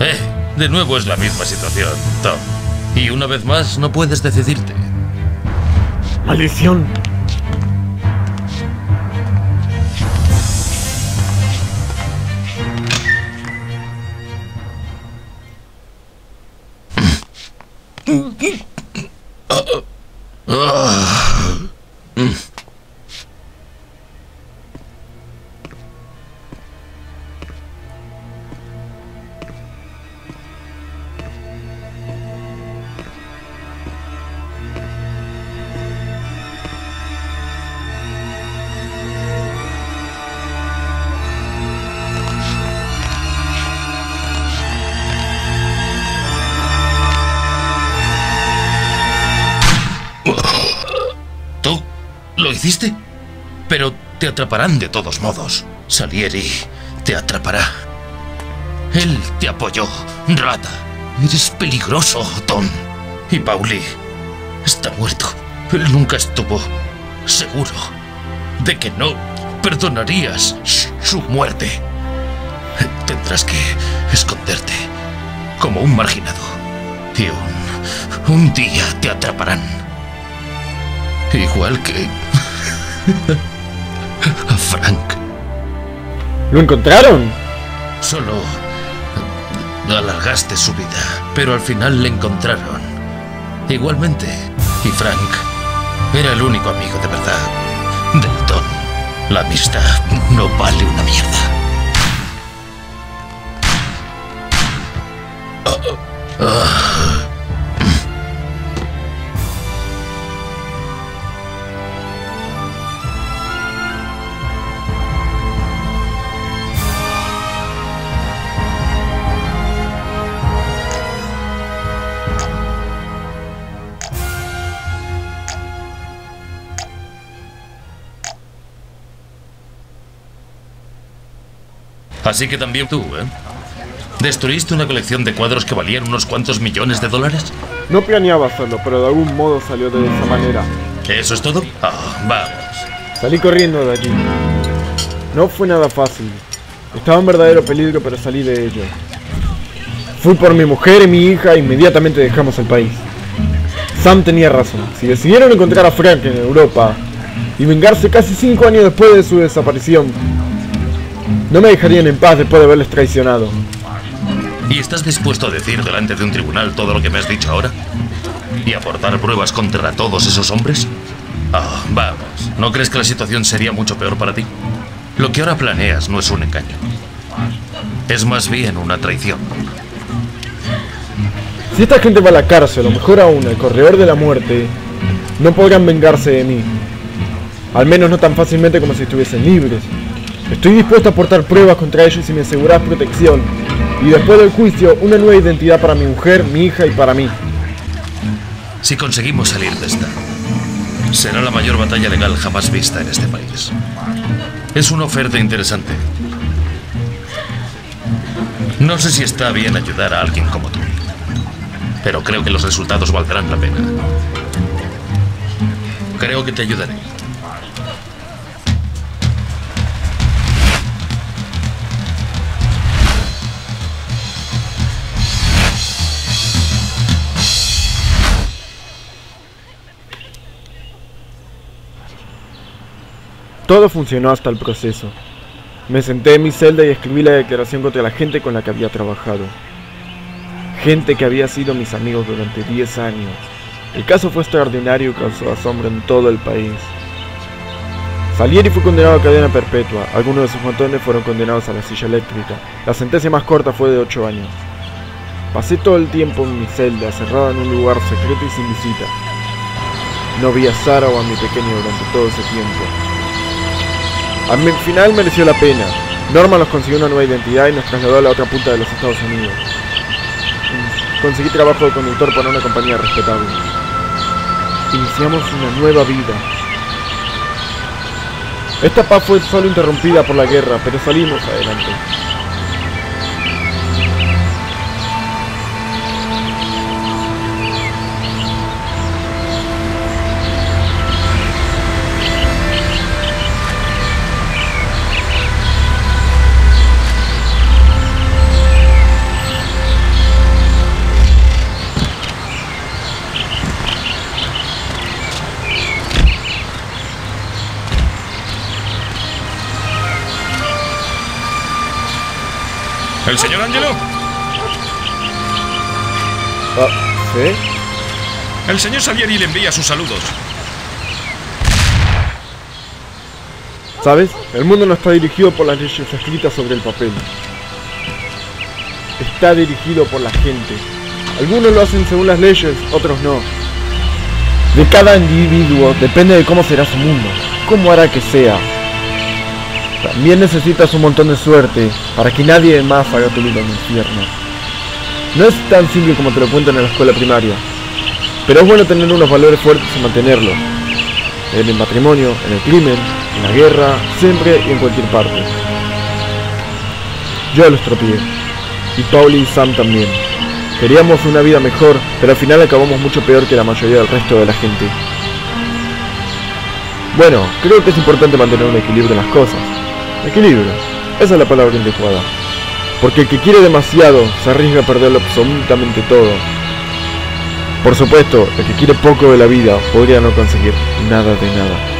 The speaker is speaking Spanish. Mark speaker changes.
Speaker 1: Eh, de nuevo es la misma situación, Tom. Y una vez más no puedes decidirte.
Speaker 2: ¡Maldición!
Speaker 1: ¿Tú lo hiciste? Pero te atraparán de todos modos. Salieri te atrapará. Él te apoyó, rata. Eres peligroso, Tom. Y Pauli está muerto. Él nunca estuvo seguro de que no perdonarías su muerte. Tendrás que esconderte como un marginado. Y un, un día te atraparán. Igual que a Frank.
Speaker 2: ¿Lo encontraron?
Speaker 1: Solo alargaste su vida, pero al final le encontraron. Igualmente. Y Frank era el único amigo de verdad del Don. La amistad no vale una mierda. Así que también tú, ¿eh? ¿Destruiste una colección de cuadros que valían unos cuantos millones de dólares?
Speaker 2: No planeaba hacerlo, pero de algún modo salió de esa manera.
Speaker 1: ¿Eso es todo? Ah, vamos.
Speaker 2: Salí corriendo de allí. No fue nada fácil. Estaba en verdadero peligro, pero salí de ello. Fui por mi mujer y mi hija e inmediatamente dejamos el país. Sam tenía razón. Si decidieron encontrar a Frank en Europa y vengarse casi cinco años después de su desaparición, no me dejarían en paz después de haberles traicionado.
Speaker 1: ¿Y estás dispuesto a decir delante de un tribunal todo lo que me has dicho ahora? ¿Y aportar pruebas contra todos esos hombres? Ah, vamos. ¿No crees que la situación sería mucho peor para ti? Lo que ahora planeas no es un engaño. Es más bien una traición.
Speaker 2: Si esta gente va a la cárcel, o mejor aún, al corredor de la muerte, no podrán vengarse de mí. Al menos no tan fácilmente como si estuviesen libres. Estoy dispuesto a aportar pruebas contra ellos si me aseguras protección. Y después del juicio, una nueva identidad para mi mujer, mi hija y para mí.
Speaker 1: Si conseguimos salir de esta, será la mayor batalla legal jamás vista en este país. Es una oferta interesante. No sé si está bien ayudar a alguien como tú, pero creo que los resultados valdrán la pena. Creo que te ayudaré.
Speaker 2: Todo funcionó hasta el proceso. Me senté en mi celda y escribí la declaración contra la gente con la que había trabajado. Gente que había sido mis amigos durante 10 años. El caso fue extraordinario y causó asombro en todo el país. Salieri fue condenado a cadena perpetua. Algunos de sus matones fueron condenados a la silla eléctrica. La sentencia más corta fue de 8 años. Pasé todo el tiempo en mi celda, cerrado en un lugar secreto y sin visita. No vi a Sara o a mi pequeño durante todo ese tiempo. Al final mereció la pena. Norman nos consiguió una nueva identidad y nos trasladó a la otra punta de los Estados Unidos. Conseguí trabajo de conductor para una compañía respetable. iniciamos una nueva vida. Esta paz fue solo interrumpida por la guerra, pero salimos adelante.
Speaker 1: ¿El señor Angelo?
Speaker 2: Ah, ¿sí?
Speaker 1: El señor Salieri le envía sus saludos.
Speaker 2: ¿Sabes? El mundo no está dirigido por las leyes escritas sobre el papel. Está dirigido por la gente. Algunos lo hacen según las leyes, otros no. De cada individuo depende de cómo será su mundo, cómo hará que sea. También necesitas un montón de suerte para que nadie más haga tu vida en infierno. No es tan simple como te lo cuentan en la escuela primaria, pero es bueno tener unos valores fuertes y mantenerlos. En el matrimonio, en el crimen, en la guerra, siempre y en cualquier parte. Yo los estropeé. Y Pauli y Sam también. Queríamos una vida mejor, pero al final acabamos mucho peor que la mayoría del resto de la gente. Bueno, creo que es importante mantener un equilibrio en las cosas. Equilibrio. Esa es la palabra adecuada. Porque el que quiere demasiado se arriesga a perderlo absolutamente todo. Por supuesto, el que quiere poco de la vida podría no conseguir nada de nada.